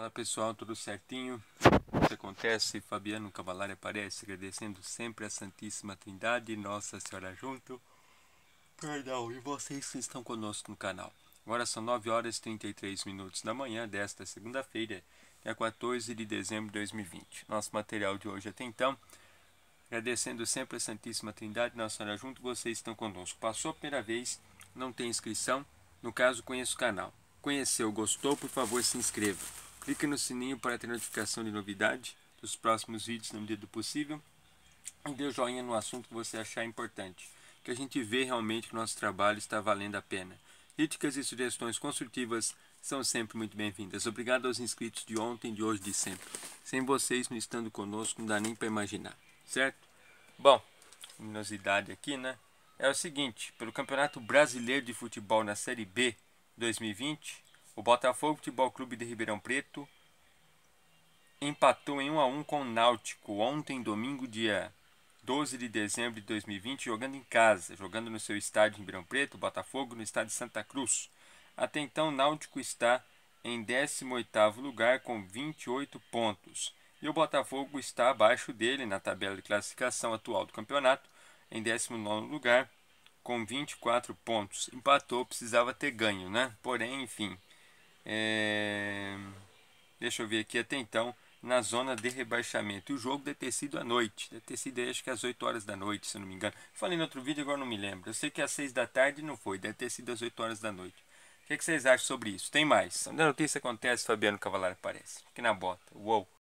Fala pessoal, tudo certinho? O que acontece? Fabiano Cavalari aparece agradecendo sempre a Santíssima Trindade, Nossa Senhora junto. Perdão, e vocês que estão conosco no canal. Agora são 9 horas e 33 minutos da manhã desta segunda-feira, dia 14 de dezembro de 2020. Nosso material de hoje até então. Agradecendo sempre a Santíssima Trindade, Nossa Senhora junto, vocês estão conosco. Passou a primeira vez, não tem inscrição, no caso conheça o canal. Conheceu, gostou, por favor se inscreva. Clique no sininho para ter notificação de novidade dos próximos vídeos na medida do possível. E dê o joinha no assunto que você achar importante. Que a gente vê realmente que o nosso trabalho está valendo a pena. Críticas e sugestões construtivas são sempre muito bem-vindas. Obrigado aos inscritos de ontem, de hoje, de sempre. Sem vocês não estando conosco, não dá nem para imaginar, certo? Bom, luminosidade aqui, né? É o seguinte, pelo Campeonato Brasileiro de Futebol na Série B 2020, o Botafogo Futebol Clube de Ribeirão Preto empatou em 1 a 1 com o Náutico ontem, domingo, dia 12 de dezembro de 2020, jogando em casa, jogando no seu estádio em Ribeirão Preto, Botafogo no estádio Santa Cruz. Até então, o Náutico está em 18º lugar com 28 pontos. E o Botafogo está abaixo dele na tabela de classificação atual do campeonato, em 19º lugar com 24 pontos. Empatou, precisava ter ganho, né? Porém, enfim, é... Deixa eu ver aqui até então. Na zona de rebaixamento. E o jogo deve ter sido à noite. Deve ter sido acho que às 8 horas da noite, se não me engano. Falei no outro vídeo, agora não me lembro. Eu sei que às 6 da tarde não foi. Deve ter sido às 8 horas da noite. O que, é que vocês acham sobre isso? Tem mais. A notícia acontece, Fabiano Cavalar aparece. Aqui na bota. Uou!